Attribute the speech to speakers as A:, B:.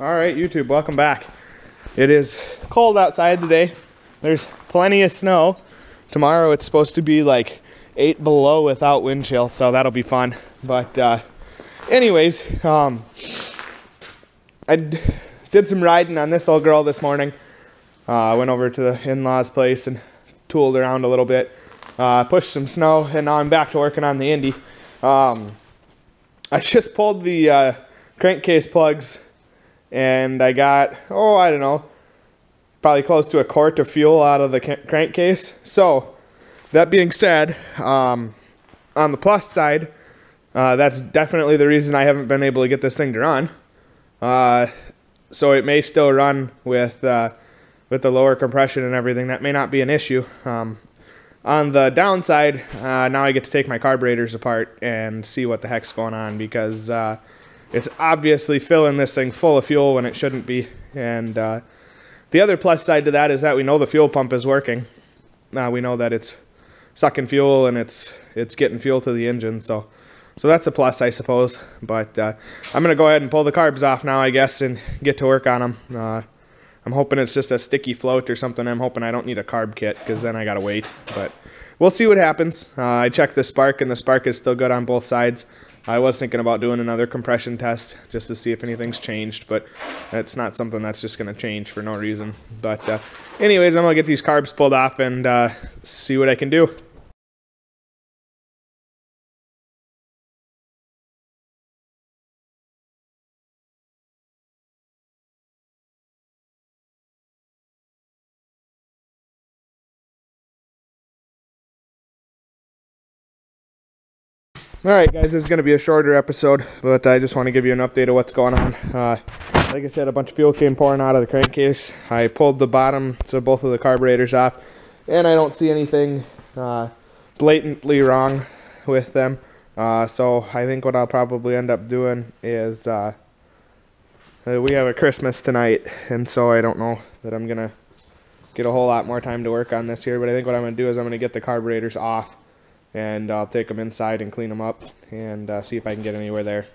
A: All right, YouTube, welcome back. It is cold outside today. There's plenty of snow. Tomorrow it's supposed to be like eight below without wind chill, so that'll be fun. But, uh, anyways, um, I d- did some riding on this old girl this morning. Uh, I went over to the in law's place and tooled around a little bit, uh, pushed some snow, and now I'm back to working on the Indy. Um, I just pulled the uh, crankcase plugs and I got, oh, I don't know, probably close to a quart of fuel out of the crankcase. So, that being said, um, on the plus side, uh, that's definitely the reason I haven't been able to get this thing to run. Uh, so it may still run with uh, with the lower compression and everything. That may not be an issue. Um, on the downside, uh, now I get to take my carburetors apart and see what the heck's going on because uh, it's obviously filling this thing full of fuel when it shouldn't be. And uh, the other plus side to that is that we know the fuel pump is working. Now we know that it's sucking fuel and it's it's getting fuel to the engine. So so that's a plus, I suppose. But uh, I'm gonna go ahead and pull the carbs off now, I guess, and get to work on them. Uh, I'm hoping it's just a sticky float or something. I'm hoping I don't need a carb kit because then I gotta wait. But we'll see what happens. Uh, I checked the spark and the spark is still good on both sides. I was thinking about doing another compression test just to see if anything's changed, but it's not something that's just going to change for no reason. But uh, anyways, I'm going to get these carbs pulled off and uh, see what I can do. All right, guys, this is going to be a shorter episode, but I just want to give you an update of what's going on. Uh, like I said, a bunch of fuel came pouring out of the crankcase. I pulled the bottom, so both of the carburetors off, and I don't see anything uh, blatantly wrong with them. Uh, so I think what I'll probably end up doing is uh, uh, we have a Christmas tonight, and so I don't know that I'm going to get a whole lot more time to work on this here, but I think what I'm going to do is I'm going to get the carburetors off and I'll take them inside and clean them up and uh, see if I can get anywhere there.